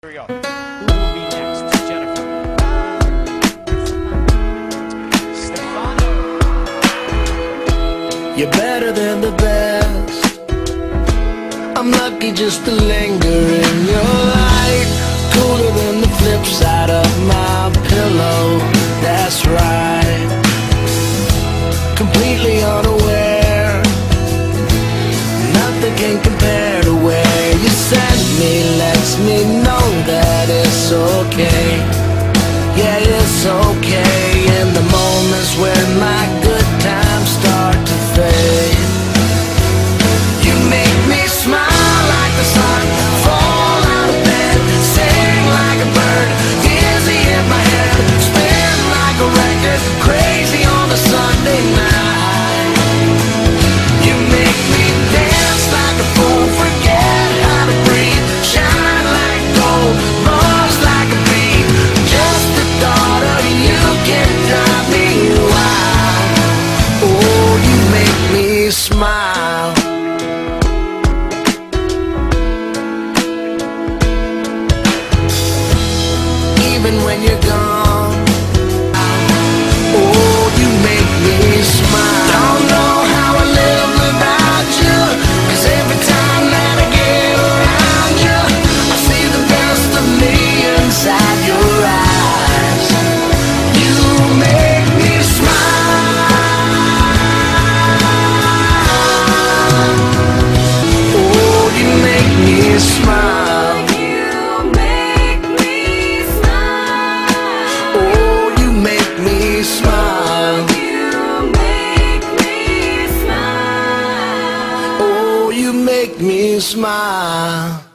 Here we go. You're better than the best. I'm lucky just to linger in your light. Cooler than the flip side of my pillow. That's right. Completely unaware. Nothing can compare to where you sent me. Let's me okay. Yeah, it's okay. me smile. Even when you're gone. me smile.